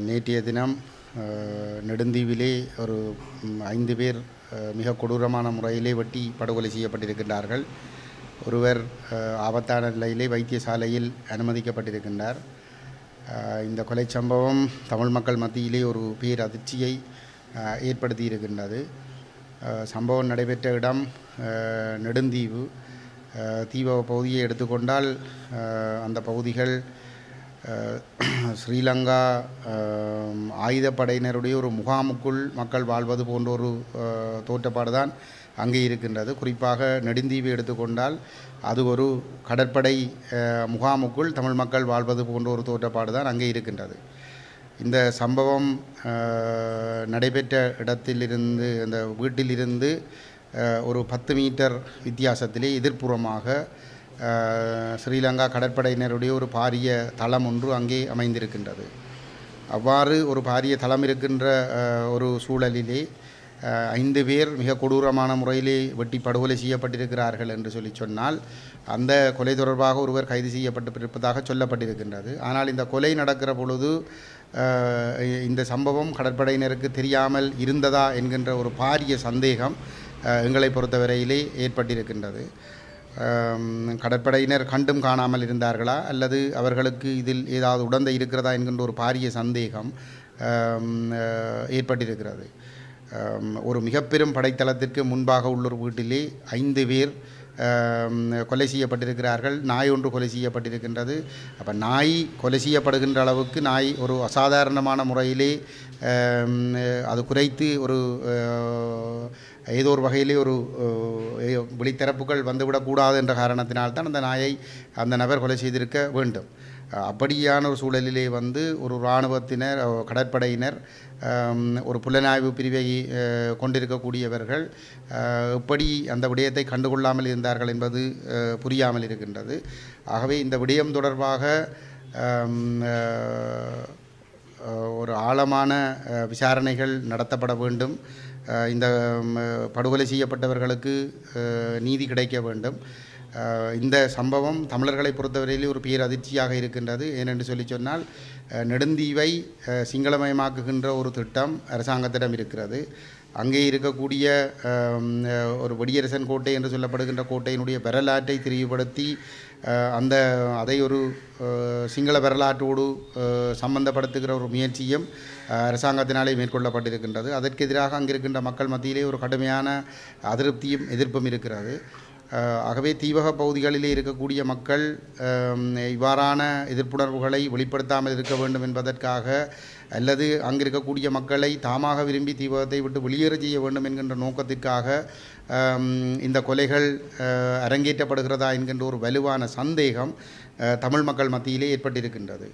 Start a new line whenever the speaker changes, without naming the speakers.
நேற்றைய தினம் நெடுந்தீவிலே ஒரு ஐந்து பேர் மிக கொடூரமான முறையிலே வெட்டி படுகொலை செய்யப்பட்டிருக்கின்றார்கள். ஒருவர் ஆபத்தான நிலையிலே வைத்தியசாலையில் அனுமதிக்கப்பட்டிருக்கின்றார். இந்த கொலை சம்பவம் தமிழ் மக்கள் மத்தியிலே ஒரு பேர் அதிர்ச்சியை ஏற்படுத்தி இருக்கின்றது சம்பவம் நடைபெற்ற இடம் நெடுந்தீவு. அஹ், தீப பகுதியை எடுத்துக்கொண்டால் அந்த பகுதிகள் ஸ்ரீலங்கா ஆயுதப்படையினருடைய ஒரு முகாமுக்குள் மக்கள் வாழ்வது போன்ற ஒரு தோற்றப்பாடு தான் அங்கே இருக்கின்றது. குறிப்பாக நெடுந்தீவு எடுத்துக்கொண்டால் அது ஒரு கடற்படை முகாமுக்குள் தமிழ் மக்கள் வாழ்வது போன்ற ஒரு தோற்றப்பாடு தான் அங்கே இருக்கின்றது. இந்த சம்பவம் நடைபெற்ற இடத்திலிருந்து அந்த வீட்டிலிருந்து ஒரு பத்து மீட்டர் வித்தியாசத்திலே எதிர்ப்புறமாக ஸ்ரீலங்கா கடற்படையினருடைய ஒரு பாரிய தளம் ஒன்று அங்கே அமைந்திருக்கின்றது. அவ்வாறு ஒரு பாரிய தளம் இருக்கின்ற ஒரு சூழலிலே ஐந்து பேர் மிக கொடூரமான முறையிலே வெட்டி படுகொலை செய்யப்பட்டிருக்கிறார்கள் என்று சொல்லி சொன்னால் அந்த கொலை தொடர்பாக ஒருவர் கைது செய்யப்பட்டிருப்பதாக சொல்லப்பட்டிருக்கின்றது. ஆனால் இந்த கொலை நடக்கிற பொழுது இந்த சம்பவம் கடற்படையினருக்கு தெரியாமல் இருந்ததா என்கின்ற ஒரு பாரிய சந்தேகம் எங்களை பொறுத்தவரையிலே ஏற்பட்டிருக்கின்றது. கடற்படையினர் கண்டும் காணாமல் இருந்தார்களா? அல்லது அவர்களுக்கு இதில் ஏதாவது உடந்தை இருக்கிறதா என்கின்ற ஒரு பாரிய சந்தேகம் ஏற்பட்டிருக்கிறது. ஒரு மிகப்பெரும் படைத்தளத்திற்கு முன்பாக உள்ளூர் வீட்டிலே ஐந்து பேர் கொலை செய்யப்பட்டிருக்கிறார்கள். நாய் ஒன்று கொலை செய்யப்பட்டிருக்கின்றது. அப்போ நாய் கொலை செய்யப்படுகின்ற அளவுக்கு நாய் ஒரு அசாதாரணமான முறையிலே அது குறைத்து ஒரு ஏதோ ஒரு வகையிலே ஒரு அஹ், வெளித்தரப்புகள் வந்துவிடக்கூடாது என்ற காரணத்தினால்தான் அந்த நாயை அந்த நபர் கொலை செய்திருக்க வேண்டும். அப்படியான ஒரு சூழலிலே வந்து ஒரு இராணுவத்தினர் கடற்படையினர் ஒரு புலனாய்வு பிரிவை கொண்டிருக்கக்கூடியவர்கள் எப்படி அந்த விடயத்தை கண்டுகொள்ளாமல் இருந்தார்கள் என்பது புரியாமல் இருக்கின்றது. ஆகவே இந்த விடயம் தொடர்பாக ஒரு ஆழமான விசாரணைகள் நடத்தப்பட வேண்டும். இந்த படுகொலை செய்யப்பட்டவர்களுக்கு நீதி கிடைக்க வேண்டும். இந்த சம்பவம் தமிழர்களை பொறுத்தவரையிலே ஒரு பேர் அதிர்ச்சியாக இருக்கின்றது. ஏனென்று சொல்லி சொன்னால் நெடுந்தீவை சிங்களமயமாக்குகின்ற ஒரு திட்டம் அரசாங்கத்திடம் இருக்கிறது. அங்கே இருக்கக்கூடிய ஒரு வெடியரசன் கோட்டை என்று சொல்லப்படுகின்ற கோட்டையினுடைய வரலாற்றை தெளிவுபடுத்தி அந்த அதை ஒரு சிங்கள வரலாற்றோடு சம்பந்தப்படுத்துகிற ஒரு முயற்சியும் அரசாங்கத்தினாலே மேற்கொள்ளப்பட்டிருக்கின்றது. அதற்கு எதிராக அங்கிருக்கின்ற மக்கள் மத்தியிலே ஒரு கடுமையான அதிருப்தியும் எதிர்ப்பும் இருக்கிறது. ஆகவே தீவக பகுதிகளிலே இருக்கக்கூடிய மக்கள் இவ்வாறான எதிர்ப்புணர்வுகளை வெளிப்படுத்தாமல் இருக்க வேண்டும் என்பதற்காக அல்லது அங்கிருக்கக்கூடிய மக்களை தாமாக விரும்பி தீவகத்தை விட்டு வெளியேற செய்ய வேண்டும் என்கின்ற நோக்கத்திற்காக இந்த கொலைகள் அரங்கேற்றப்படுகிறதா என்கின்ற ஒரு வலுவான சந்தேகம் தமிழ் மக்கள் மத்தியிலே ஏற்பட்டிருக்கின்றது.